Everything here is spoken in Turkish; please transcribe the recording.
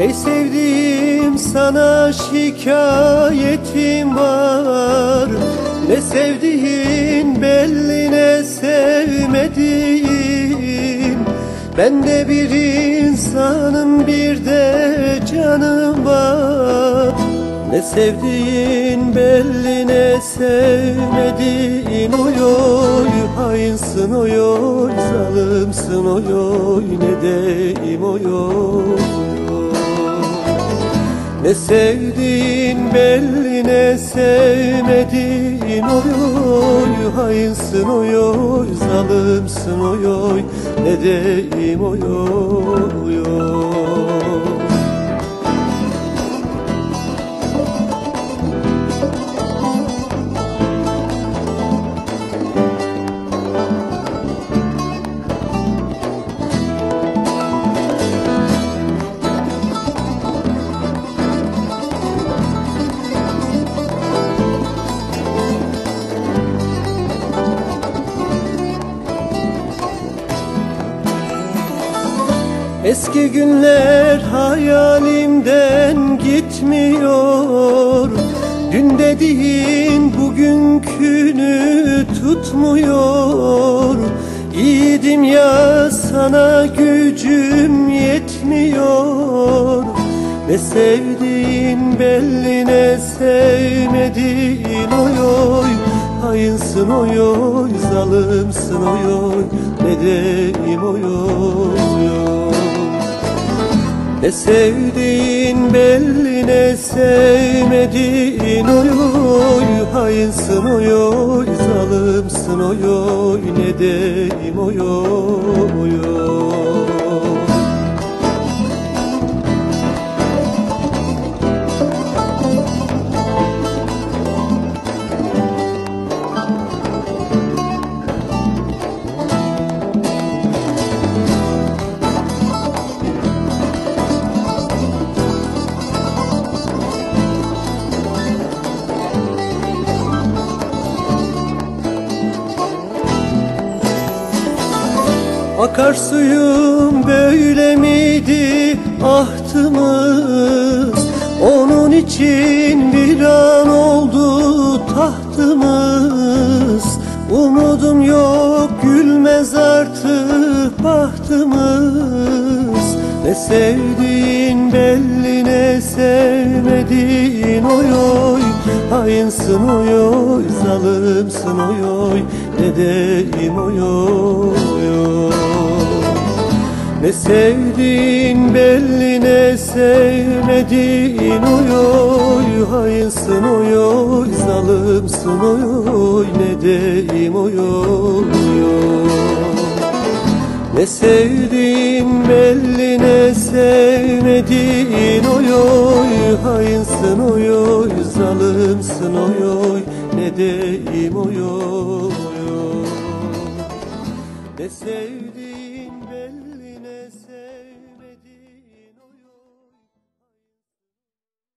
Ey sevdiğim sana şikayetim var. Ne sevdiğin belli ne sevmediğin. Ben de bir insanım bir de canım var. Ne sevdiğin belli ne sevmediğin. Oy oy hainsin oy oy Zalımsın oy oy. Ne deyim oy oy ne sevdiğin belli ne sevmediğin. Oy oy Hainsin oy oy zalımsın oy oy. Ne deyim oy oy oy Eski günler hayalimden gitmiyor. Dün dediğin bugünkünü tutmuyor. İyiydim ya sana gücüm yetmiyor. Ne sevdiğin belli ne sevmediğin oy oy. Hainsin oy oy zalımsın oy oy. Ne deyim oy oy oy ne sevdiğin belli ne sevmediğin oy oy. Hainsin oy oy zalımsın oy oy Ne deyim oy oy Akarsuyum böyle miydi ahtımız? Onun için bir an oldu tahtımız. Umudum yok gülmez artık bahtımız. Ne sevdiğin belli ne sevmediğin oy oy. Hainsin oy oy zalımsın oy oy. Ne deyim oy oy ne sevdiğin belli ne sevmediğin Hainsin oy oy zalımsın oy Ne deyim oy Ne sevdiğin belli ne sevmediğin Hainsin oy oy zalımsın oy Ne deyim oy Ne sevdiğin